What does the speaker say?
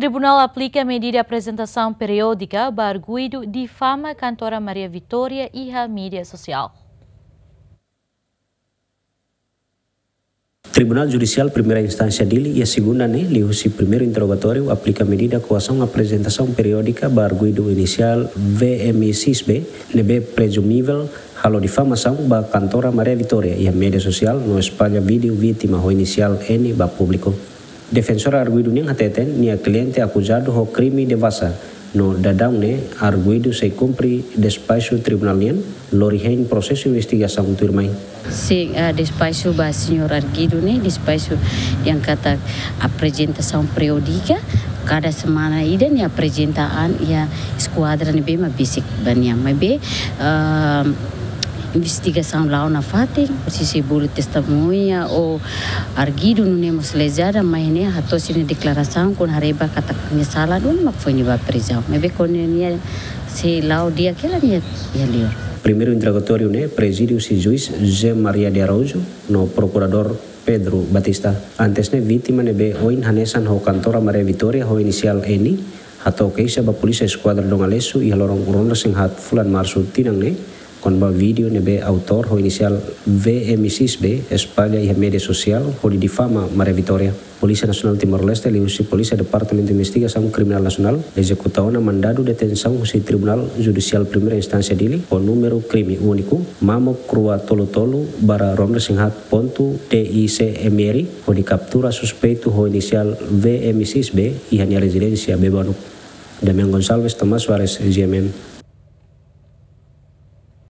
Tribunal aplica medida apresentação periódica barguido difama cantora Maria Vitória e a mídia social. Tribunal Judicial Primeira Instância dele e a segunda né, liu-se primeiro interrogatório aplica medida coação apresentação periódica barguido inicial VMI6B, nebe presumível halo difamação ba cantora Maria Vitória e a mídia social no espalha vídeo vítima o inicial N ba público. Defensor arguido ning hateten nia cliente acusado ho crime de vasa no dadang ne arguido se cumpri despacho tribunal nian lorihen processo investigação turmai. Se uh, despacho ba senhor arguido ne despacho yang kata apresentação periódica cada semana ida ni apresentaan ya esquadra ni bema bisik bania mai be uh, investigação lá na fating, se bolo testemunha ou arguido no nemos lesada, mas né, a tosse na declaração com a reba kata sala não mas foi na prisão. Mas bem quando né se lá o dia que ela ia lior. Primeiro interrogatório né, presídio se juiz José Maria de Araújo, no procurador Pedro Batista. Antes né vítima né be oin hanesan ho kantora Maria Vitória ho inisial N, atau keisa ba polisi esquadra dongalesu i halorong ronda sing hat fulan marsu tinang ne, con ba vídeo nebe autor ho inicial VM6B espalha e mídia social ho difama Maria Vitória. Polícia Nacional Timor-Leste liusi Polícia Departamento de Investigação Criminal Nacional executou uma mandado de detenção se Tribunal Judicial Primeira Instância dele o número crime único mamo crua tolo tolo bara ronda singhat ponto TICMR ho di captura suspeito ho inicial VM6B e a residência Bebano. Damian Gonçalves, Tomás Suárez, GMM.